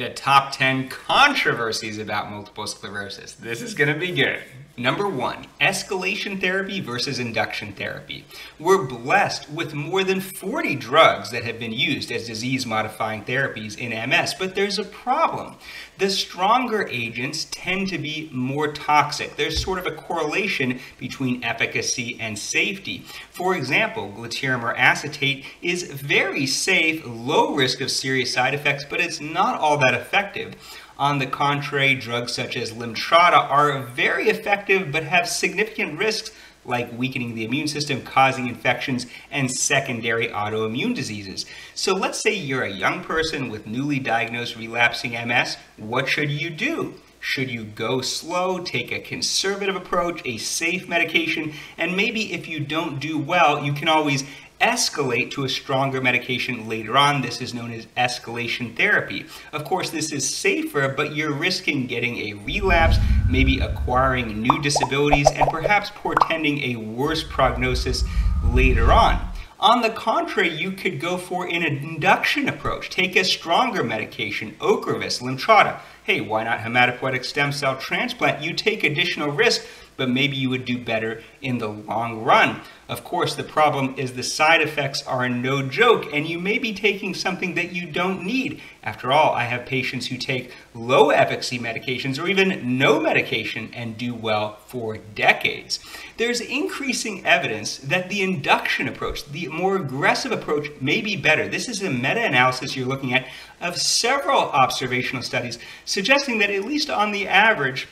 the top 10 controversies about multiple sclerosis. This is going to be good. Number one, escalation therapy versus induction therapy. We're blessed with more than 40 drugs that have been used as disease modifying therapies in MS, but there's a problem. The stronger agents tend to be more toxic. There's sort of a correlation between efficacy and safety. For example, glatiramer acetate is very safe, low risk of serious side effects, but it's not all that effective. On the contrary, drugs such as Lemtrada are very effective but have significant risks like weakening the immune system, causing infections, and secondary autoimmune diseases. So let's say you're a young person with newly diagnosed relapsing MS. What should you do? Should you go slow, take a conservative approach, a safe medication, and maybe if you don't do well, you can always escalate to a stronger medication later on. This is known as escalation therapy. Of course, this is safer, but you're risking getting a relapse, maybe acquiring new disabilities, and perhaps portending a worse prognosis later on. On the contrary, you could go for an induction approach. Take a stronger medication, Ocrevus, Lemtrada. Hey, why not hematopoietic stem cell transplant? You take additional risk, but maybe you would do better in the long run. Of course, the problem is the side effects are no joke, and you may be taking something that you don't need. After all, I have patients who take low efficacy medications or even no medication and do well for decades. There's increasing evidence that the induction approach, the more aggressive approach, may be better. This is a meta analysis you're looking at of several observational studies suggesting that, at least on the average,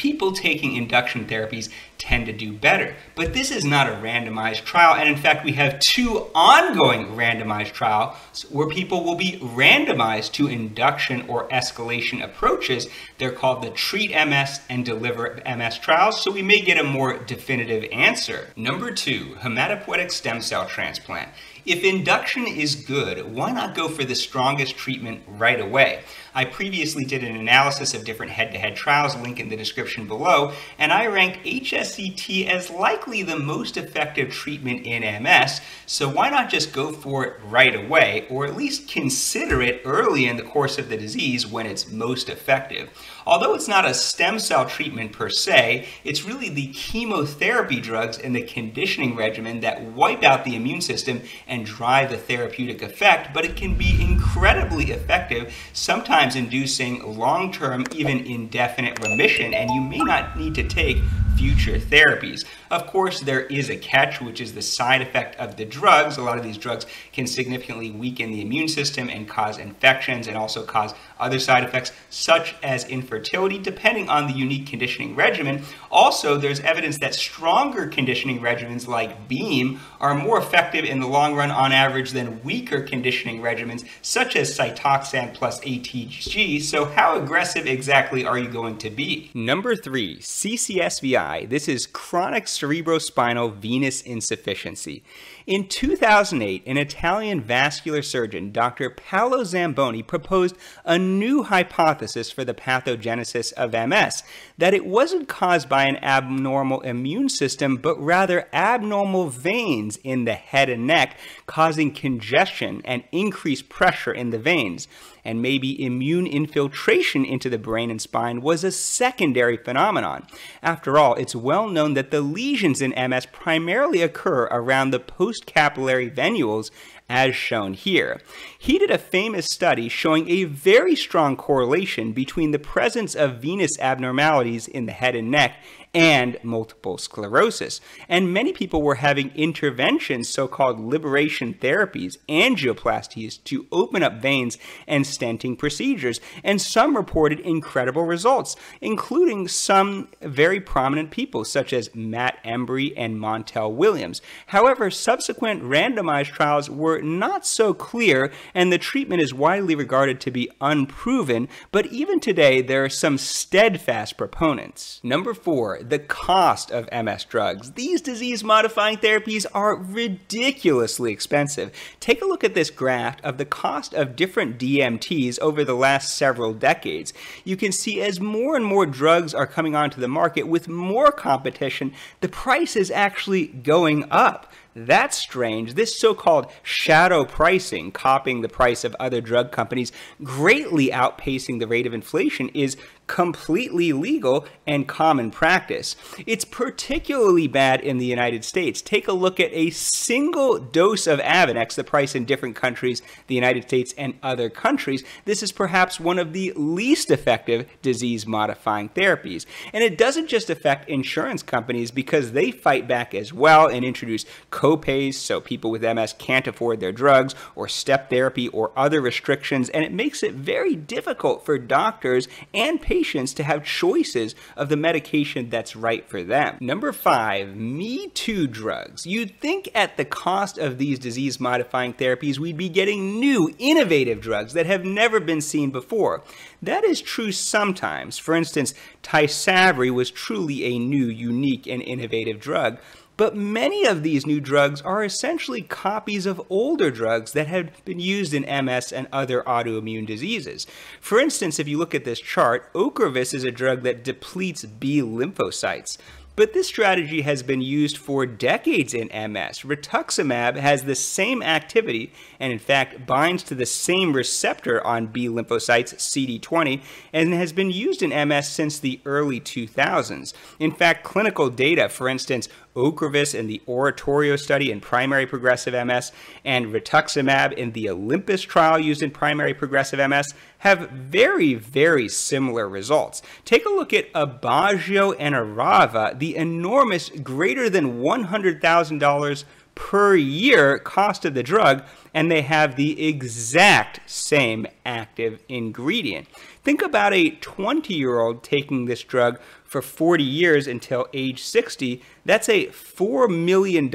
people taking induction therapies tend to do better. But this is not a randomized trial, and in fact, we have two ongoing randomized trials where people will be randomized to induction or escalation approaches. They're called the Treat MS and Deliver MS trials, so we may get a more definitive answer. Number two, hematopoietic stem cell transplant. If induction is good, why not go for the strongest treatment right away? I previously did an analysis of different head-to-head trials, link in the description below, and I ranked HSCT as likely the most effective treatment in MS, so why not just go for it right away, or at least consider it early in the course of the disease when it's most effective. Although it's not a stem cell treatment per se, it's really the chemotherapy drugs and the conditioning regimen that wipe out the immune system and drive the therapeutic effect, but it can be incredibly effective, sometimes inducing long-term, even indefinite remission, and you may not need to take future therapies. Of course, there is a catch, which is the side effect of the drugs. A lot of these drugs can significantly weaken the immune system and cause infections and also cause other side effects, such as infertility, depending on the unique conditioning regimen. Also, there's evidence that stronger conditioning regimens like BEAM are more effective in the long run on average than weaker conditioning regimens, such as Cytoxan plus ATG. So, how aggressive exactly are you going to be? Number three, CCSVI. This is chronic cerebrospinal venous insufficiency. In 2008, an Italian vascular surgeon, Dr. Paolo Zamboni, proposed a new hypothesis for the pathogenesis of MS that it wasn't caused by an abnormal immune system, but rather abnormal veins in the head and neck, causing congestion and increased pressure in the veins and maybe immune infiltration into the brain and spine was a secondary phenomenon. After all, it's well known that the lesions in MS primarily occur around the postcapillary venules as shown here. He did a famous study showing a very strong correlation between the presence of venous abnormalities in the head and neck and multiple sclerosis. And many people were having interventions, so called liberation therapies, angioplasties, to open up veins and stenting procedures. And some reported incredible results, including some very prominent people, such as Matt Embry and Montel Williams. However, subsequent randomized trials were not so clear, and the treatment is widely regarded to be unproven. But even today, there are some steadfast proponents. Number four, the cost of MS drugs. These disease modifying therapies are ridiculously expensive. Take a look at this graph of the cost of different DMTs over the last several decades. You can see as more and more drugs are coming onto the market with more competition, the price is actually going up. that's strange. This so called shadow pricing, copying the price of other drug companies, greatly outpacing the rate of inflation, is completely legal and common practice. It's particularly bad in the United States. Take a look at a single dose of Avonex, the price in different countries, the United States and other countries. This is perhaps one of the least effective disease modifying therapies. And it doesn't just affect insurance companies because they fight back as well and introduce copays so people with MS can't afford their drugs or step therapy or other restrictions. And it makes it very difficult for doctors and patients patients to have choices of the medication that's right for them. Number five, Me Too drugs. You'd think at the cost of these disease modifying therapies, we'd be getting new, innovative drugs that have never been seen before. That is true sometimes. For instance, Tysabri was truly a new, unique, and innovative drug, but many of these new drugs are essentially copies of older drugs that had been used in MS and other autoimmune diseases. For instance, if you look at this chart, Ocrevus is a drug that depletes B lymphocytes. But this strategy has been used for decades in MS. Rituximab has the same activity and, in fact, binds to the same receptor on B lymphocytes, CD20, and has been used in MS since the early 2000s. In fact, clinical data, for instance, Ocrevus in the Oratorio study in primary progressive MS and rituximab in the Olympus trial used in primary progressive MS have very, very similar results. Take a look at Aubagio and Arava, the enormous greater than $100,000 per year cost of the drug, and they have the exact same active ingredient. Think about a 20 year old taking this drug for 40 years until age 60. That's a $4 million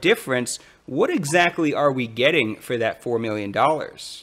difference what exactly are we getting for that $4 million?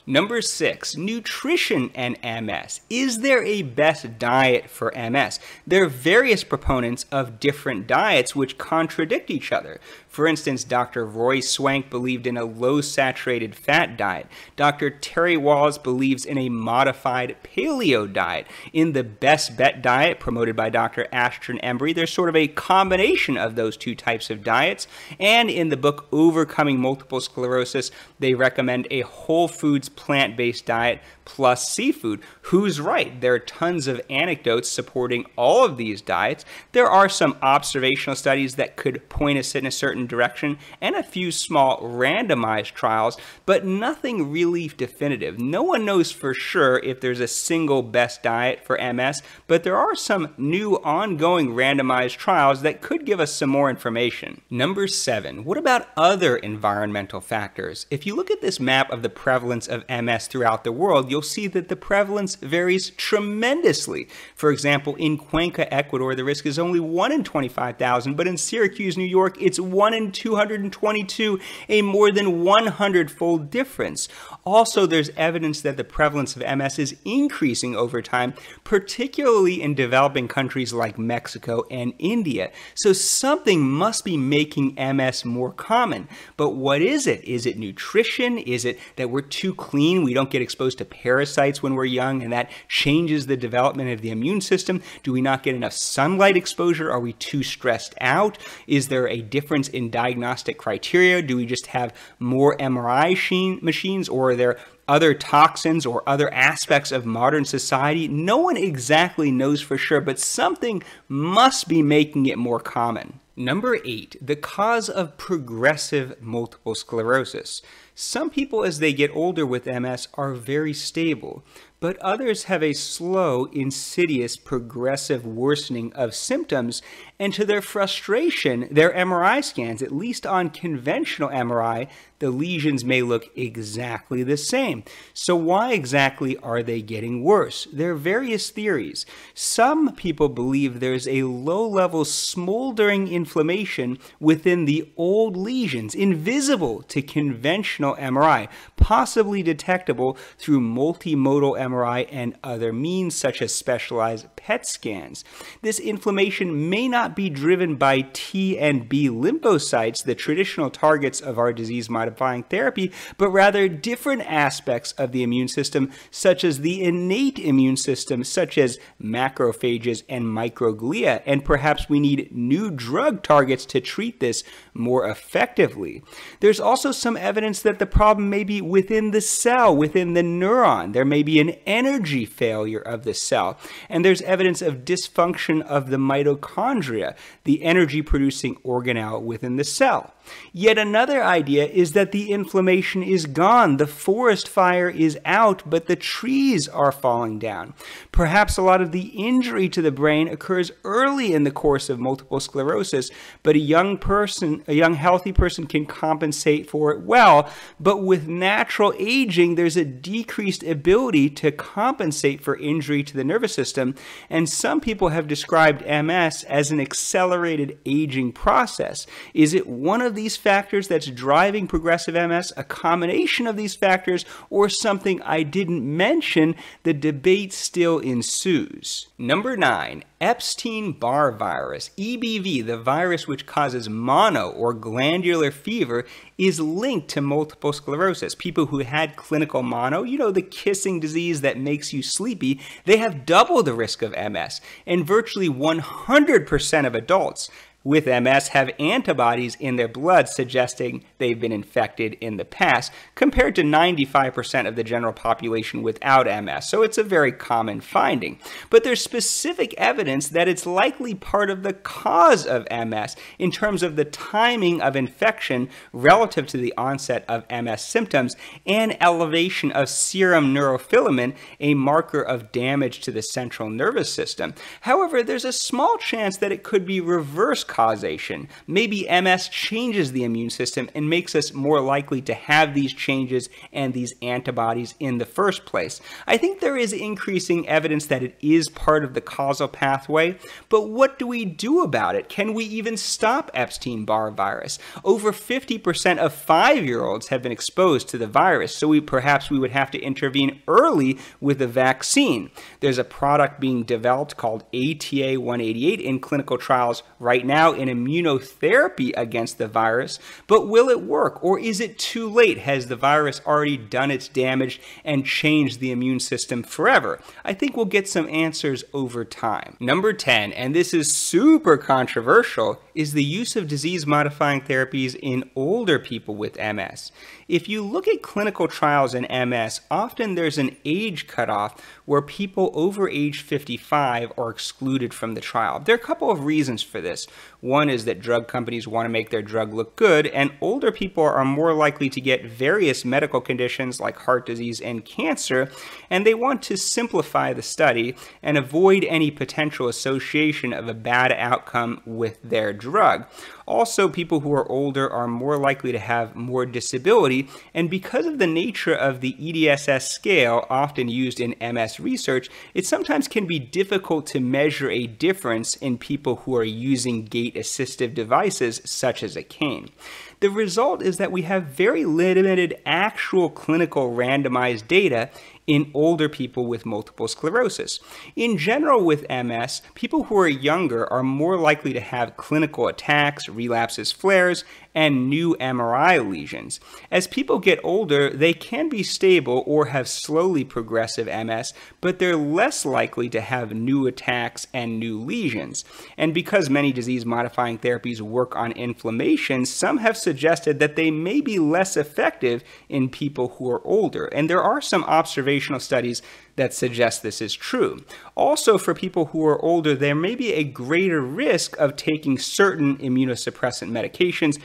Number six, nutrition and MS. Is there a best diet for MS? There are various proponents of different diets which contradict each other. For instance, Dr. Roy Swank believed in a low saturated fat diet. Dr. Terry Wahls believes in a modified paleo diet. In the Best Bet diet promoted by Dr. Ashton Embry, there's sort of a combination of those two types of diets. And in the book Overcoming Multiple Sclerosis, they recommend a whole foods plant based diet plus seafood. Who's right? There are tons of anecdotes supporting all of these diets. There are some observational studies that could point us in a certain direction and a few small randomized trials, but nothing really definitive. No one knows for sure if there's a single best diet for MS, but there are some new ongoing randomized trials that could give us some more information. Number seven, what about other environmental factors? If you look at this map of the prevalence of MS throughout the world, you'll see that the prevalence varies tremendously. For example, in Cuenca, Ecuador, the risk is only 1 in 25,000, but in Syracuse, New York, it's 1 in 222, a more than 100 fold difference. Also, there's evidence that the prevalence of MS is increasing over time, particularly in developing countries like Mexico and India. So something must be making MS more common. But what is it? Is it nutrition? Is it that we're too clean? We don't get exposed to parasites when we're young, and that changes the development of the immune system? Do we not get enough sunlight exposure? Are we too stressed out? Is there a difference in diagnostic criteria? Do we just have more MRI machines, or are there other toxins or other aspects of modern society? No one exactly knows for sure, but something must be making it more common. Number eight, the cause of progressive multiple sclerosis. Some people, as they get older with MS, are very stable but others have a slow, insidious, progressive worsening of symptoms, and to their frustration, their MRI scans, at least on conventional MRI, the lesions may look exactly the same. So, why exactly are they getting worse? There are various theories. Some people believe there's a low level smoldering inflammation within the old lesions, invisible to conventional MRI, possibly detectable through multimodal MRI and other means such as specialized PET scans. This inflammation may not be driven by T and B lymphocytes, the traditional targets of our disease modifying therapy, but rather different aspects of the immune system, such as the innate immune system, such as macrophages and microglia. And perhaps we need new drug targets to treat this more effectively. There's also some evidence that the problem may be within the cell, within the neuron. There may be an energy failure of the cell. And there's evidence of dysfunction of the mitochondria, the energy producing organelle within the cell. Yet another idea is that the inflammation is gone, the forest fire is out, but the trees are falling down. Perhaps a lot of the injury to the brain occurs early in the course of multiple sclerosis, but a young person, a young healthy person can compensate for it well, but with natural aging, there's a decreased ability to compensate for injury to the nervous system, and some people have described MS as an accelerated aging process. Is it one of these factors that's driving progressive MS, a combination of these factors, or something I didn't mention, the debate still ensues. Number nine, Epstein-Barr virus, EBV, the virus which causes mono or glandular fever, is linked to multiple sclerosis. People who had clinical mono, you know, the kissing disease that makes you sleepy, they have double the risk of MS. And virtually 100% of adults with MS have antibodies in their blood suggesting they've been infected in the past, compared to 95% of the general population without MS. So it's a very common finding. But there's specific evidence that it's likely part of the cause of MS in terms of the timing of infection relative to the onset of MS symptoms and elevation of serum neurofilament, a marker of damage to the central nervous system. However, there's a small chance that it could be reverse causation. Maybe MS changes the immune system and makes us more likely to have these changes and these antibodies in the first place. I think there is increasing evidence that it is part of the causal pathway, but what do we do about it? Can we even stop Epstein-Barr virus? Over 50% of five-year-olds have been exposed to the virus, so we perhaps we would have to intervene early with a vaccine. There's a product being developed called ATA188 in clinical trials right now now in immunotherapy against the virus, but will it work or is it too late? Has the virus already done its damage and changed the immune system forever? I think we'll get some answers over time. Number 10, and this is super controversial, is the use of disease modifying therapies in older people with MS. If you look at clinical trials in MS, often there's an age cutoff where people over age 55 are excluded from the trial. There are a couple of reasons for this. One is that drug companies want to make their drug look good, and older people are more likely to get various medical conditions like heart disease and cancer, and they want to simplify the study and avoid any potential association of a bad outcome with their drug. Also, people who are older are more likely to have more disability, and because of the nature of the EDSS scale often used in MS research, it sometimes can be difficult to measure a difference in people who are using gait assistive devices such as a cane. The result is that we have very limited actual clinical randomized data in older people with multiple sclerosis. In general, with MS, people who are younger are more likely to have clinical attacks, relapses, flares, and new MRI lesions. As people get older, they can be stable or have slowly progressive MS, but they're less likely to have new attacks and new lesions. And because many disease modifying therapies work on inflammation, some have suggested that they may be less effective in people who are older. And there are some observational studies that suggest this is true. Also, for people who are older, there may be a greater risk of taking certain immunosuppressant medications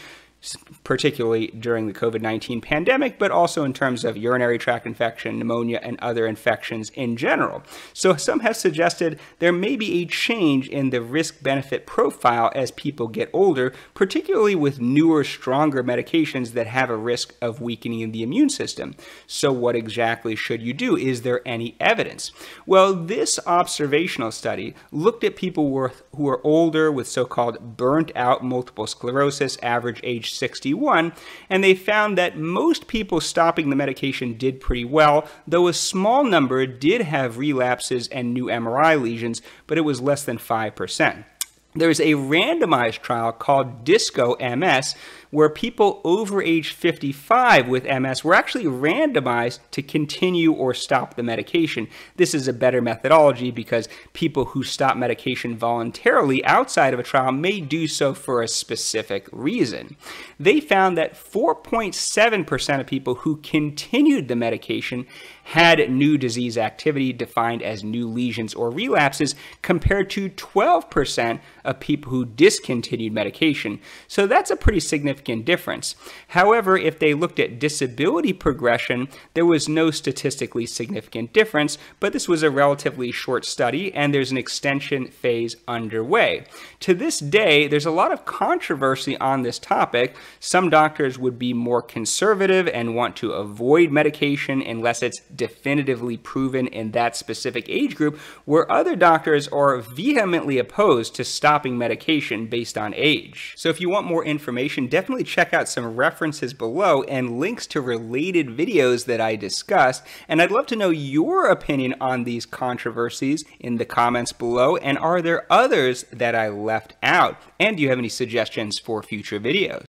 particularly during the COVID 19 pandemic, but also in terms of urinary tract infection, pneumonia, and other infections in general. So, some have suggested there may be a change in the risk benefit profile as people get older, particularly with newer, stronger medications that have a risk of weakening the immune system. So, what exactly should you do? Is there any evidence? Well, this observational study looked at people who are older with so called burnt out multiple sclerosis, average age 61 and they found that most people stopping the medication did pretty well, though a small number did have relapses and new MRI lesions, but it was less than 5%. There's a randomized trial called DISCO MS where people over age 55 with MS were actually randomized to continue or stop the medication. This is a better methodology because people who stop medication voluntarily outside of a trial may do so for a specific reason. They found that 4.7% of people who continued the medication had new disease activity defined as new lesions or relapses compared to 12% of people who discontinued medication. So that's a pretty significant difference. However, if they looked at disability progression, there was no statistically significant difference, but this was a relatively short study and there's an extension phase underway. To this day, there's a lot of controversy on this topic. Some doctors would be more conservative and want to avoid medication unless it's definitively proven in that specific age group, where other doctors are vehemently opposed to stopping medication based on age. So if you want more information, definitely check out some references below and links to related videos that I discussed. And I'd love to know your opinion on these controversies in the comments below. And are there others that I left out? And do you have any suggestions for future videos?